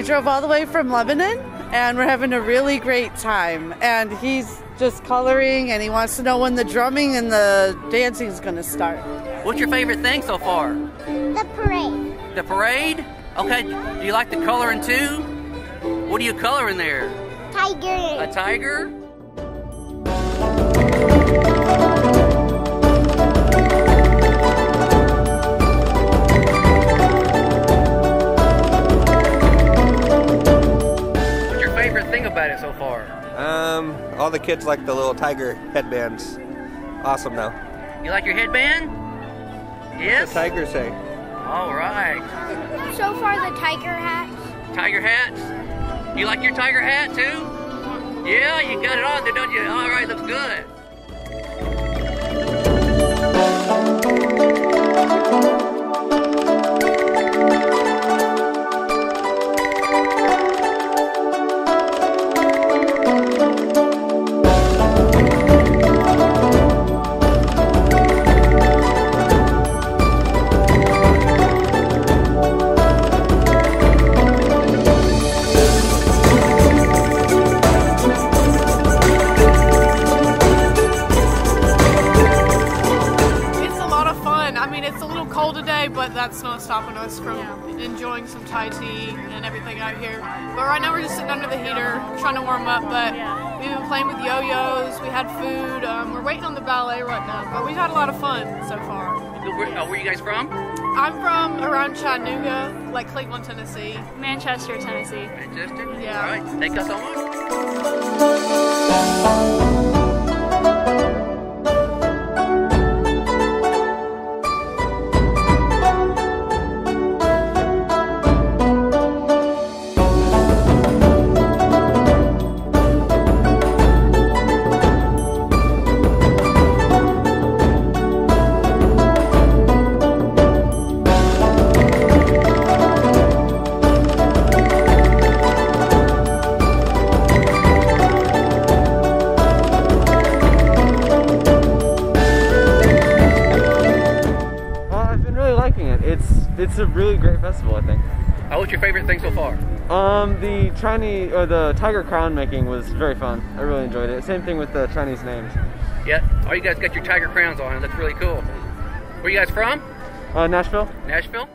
drove all the way from Lebanon and we're having a really great time. And he's just coloring and he wants to know when the drumming and the dancing is going to start. What's your favorite thing so far? The parade. The parade? Okay, do you like the coloring too? What are you coloring there? Tiger. A tiger? Far? Um, all the kids like the little tiger headbands. Awesome though. You like your headband? Yes? The tiger say. All right. So far, the tiger hats. Tiger hats? You like your tiger hat too? Yeah, you got it on there, don't you? All right, looks good. Cold today, but that's not stopping us from enjoying some Thai tea and everything out here. But right now we're just sitting under the heater, trying to warm up. But we've been playing with yo-yos. We had food. Um, we're waiting on the ballet right now, but we've had a lot of fun so far. Where, uh, where you guys from? I'm from around Chattanooga, like Cleveland, Tennessee. Manchester, Tennessee. Manchester? Yeah. All right, thank you so much. Liking it. It's it's a really great festival, I think. Uh, what's your favorite thing so far? Um, the Chinese or the tiger crown making was very fun. I really enjoyed it. Same thing with the Chinese names. Yeah. Oh, you guys got your tiger crowns on. That's really cool. Where you guys from? Uh, Nashville. Nashville?